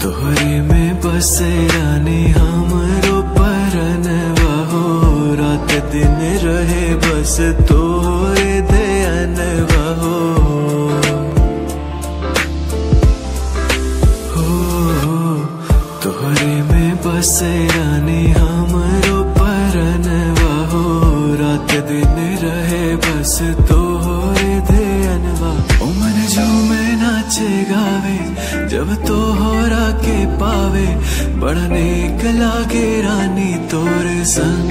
बसे रानी हमरो परन हो रात दिन रहे बस तोरे दयन हो हो तोरे में बसे रानी हमरो जब तोहरा के पावे बड़ा कला लागे रानी तोरे संग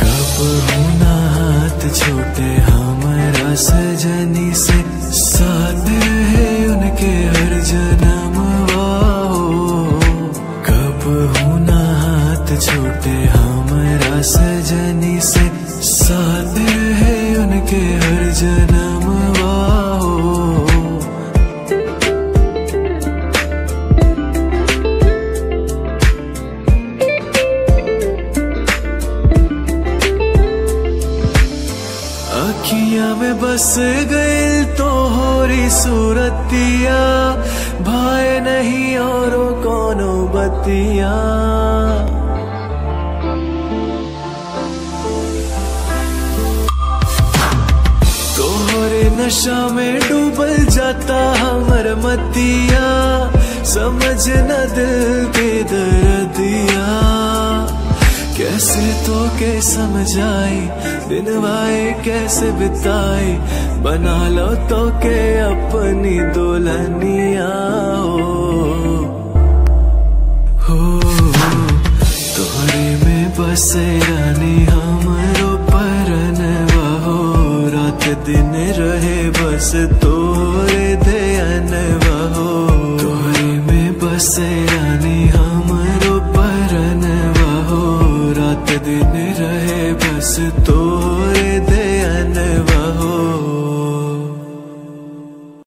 कब होना हाथ छोटे हमारा सजनी से साथ है उनके हर जन्म कब होना हाथ छोटे हमारा सजनी से साथ है उनके हर अखियाँ में बस गई तो होरी सूरतिया। भाई नहीं और कोनो बतिया। नशा में डूबल जाता हमर मतिया। समझ न दिल के कैसे तो के समझाई दिन वाए कैसे बिताई, बना लो तो के अपनी दुल्हनिया हो, तोहरे में बसे रानी हमरो परन हो रात दिन रहे बस तोरे दयन हो तोहरे में बसे